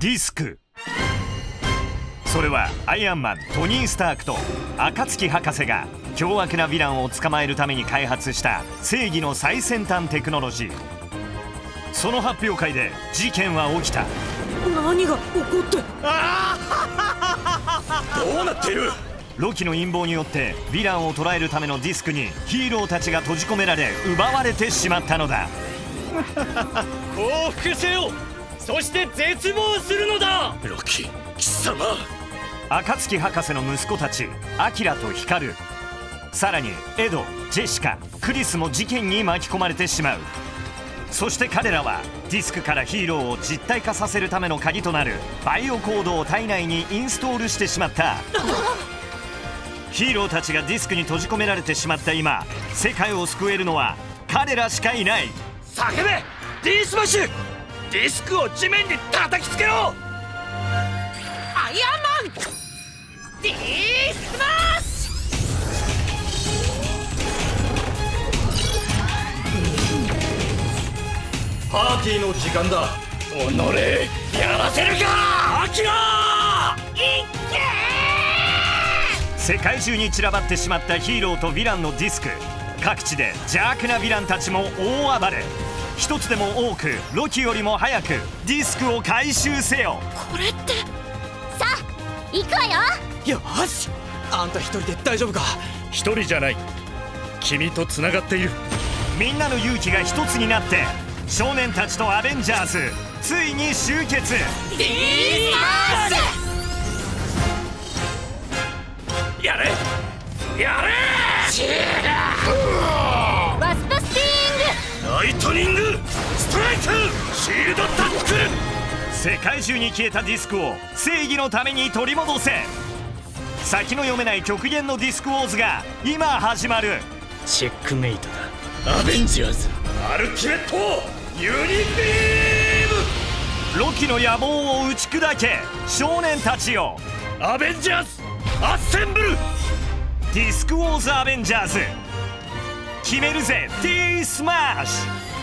ディスク。それはアイアンマントニー・スタークと暁博士が凶悪なヴィランを捕まえるために開発した正義の最先端テクノロジー。その発表会で事件は起きた。何が起こって？どうなっている？ロキの陰謀によってヴィランを捕らえるためのディスクにヒーローたちが閉じ込められ奪われてしまったのだ。降伏せよそして絶望するのだ！ロキ貴様。暁博士の息子たちアキラとヒカルさらにエドジェシカクリスも事件に巻き込まれてしまう。そして彼らはディスクからヒーローを実体化させるための鍵となるバイオコードを体内にインストールしてしまった。ヒーローたちがディスクに閉じ込められてしまった今世界を救えるのは彼らしかいない。叫べ！ D スマッシュディスクを地面に叩きつけろ！アイアンマン D スマッシュパーティーの時間だ。おのれやらせるか！アキラ世界中に散らばってしまったヒーローとヴィランのディスク。各地で邪悪なヴィランたちも大暴れ一つでも多くロキよりも早くディスクを回収せよ。これってさあ行くわよ。よしあんた一人で大丈夫か？一人じゃない。君と繋がっている。みんなの勇気が一つになって少年たちとアベンジャーズついに集結。ディスマッシやれやれ！ワスプスティング！ライトニングストライクシールドタックル世界中に消えたディスクを正義のために取り戻せ。先の読めない極限のディスクウォーズが今始まる。チェックメイトだ。アベンジャーズアルティメットユニビームロキの野望を打ち砕け。少年たちよ。ムアベンジャーズアッセンブル。ディスクウォーズアベンジャーズ。決めるぜ。D スマッシュ